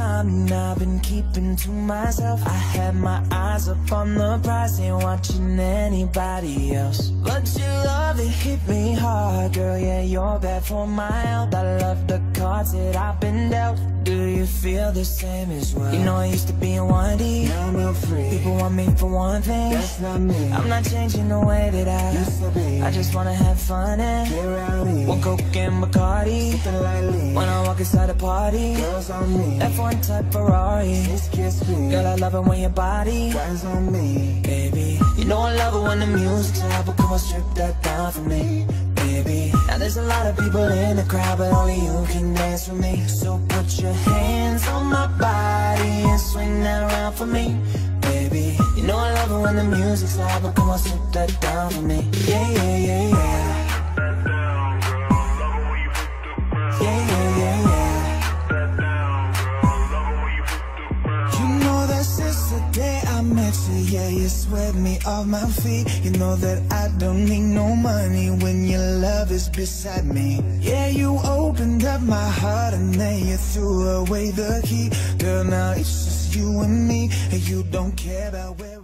time and I've been keeping to myself. I had my eyes up on the prize, ain't watching anybody else. But your love, it hit me hard, girl. Yeah, you're bad for my health. I love the cards that I've been dealt. Do you feel the same as well? You know I used to be in 1D Now I'm real free. People want me for one thing That's not me. I'm not changing the way that I Used to be. I just wanna have fun and Get rowdy. One coke and Bacardi Sipping lightly. When I walk inside a party Girls on me. F1 type Ferrari Kiss, kiss me. Girl, I love it when your body Rise on me. Baby, you know I love it when the music's loud But come on, strip that down for me Baby, now there's a lot of people in the crowd But only you can dance with me So put your hands on my body And swing that around for me. Baby, you know I love it when the music's loud But come on, strip that down for me. Yeah, yeah, yeah, yeah. Yeah, You put the bird. You know that since the day I met you, yeah, you swept me off my feet. You know that I don't need no money your love is beside me. Yeah, you opened up my heart and then you threw away the key. Girl, now it's just you and me, and you don't care about where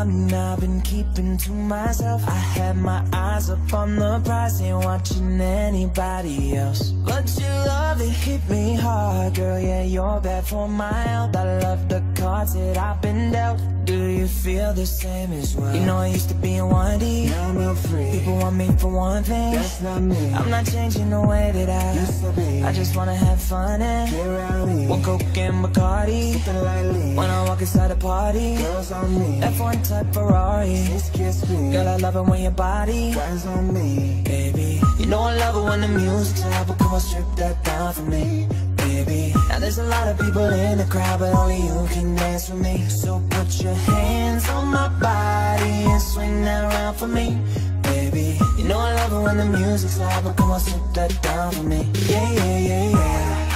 I've been keeping to myself. I had my eyes up on the prize, ain't watching anybody else. But your love, it hit me hard, girl. Yeah, you're bad for my health. I love the cards that I've been dealt. Do you feel the same as well? You know I used to be in 1D Now I'm free. People want me for one thing That's not me. I'm not changing the way that I Used to be. I just wanna have fun and Get rowdy. One coke and Bacardi Sipping lightly. When I walk inside a party Girls on me. F1 type Ferrari Kiss, kiss me. Girl, I love it when your body Rise on me. Baby, you know I love it when the music's loud But come on, strip that down for me Baby, now there's a lot of people in the crowd But only you can dance with me. So put your hands on my body And swing that around for me Baby, you know I love it when the music's loud But come on, strip that down for me. Yeah, yeah, yeah Yeah,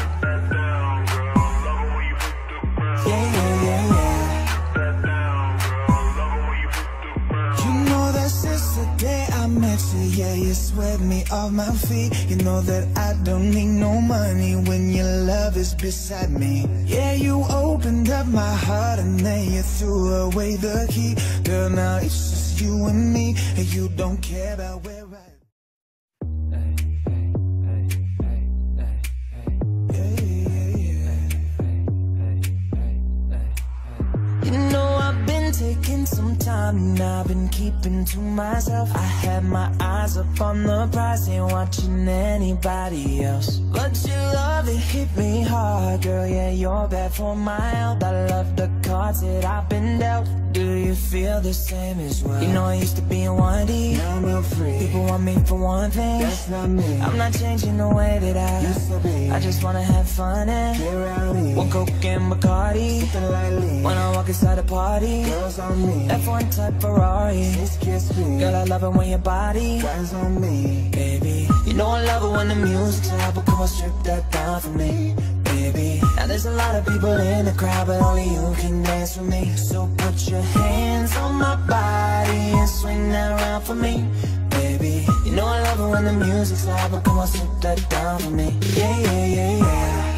you, yeah, you swept me off my feet. You know that I don't need no money when your love is beside me. Yeah, you opened up my heart and then you threw away the key. Girl, now it's just you and me, and you don't care about where time and I've been keeping to myself. I had my eyes up on the prize, ain't watching anybody else. But your love, it hit me hard, girl. Yeah, you're bad for my health. I love the cards that I've been dealt. You feel the same as well? You know I used to be in 1D Now I'm real free. People want me for one thing That's not me. I'm not changing the way that I Used to be. I just wanna have fun and Get rowdy. One coke and Bacardi lightly. When I walk inside a party Girls on me. F1 type Ferrari Kiss, kiss me. Girl, I love it when your body Rise on me. Baby, you know I love it when the music's loud But come on, strip that down for me Baby, now there's a lot of people in the crowd But only you can dance with me. So put your hands on my body And swing that around for me Baby, you know I love it when the music's loud But come on, strip that down for me. Yeah, yeah, yeah, yeah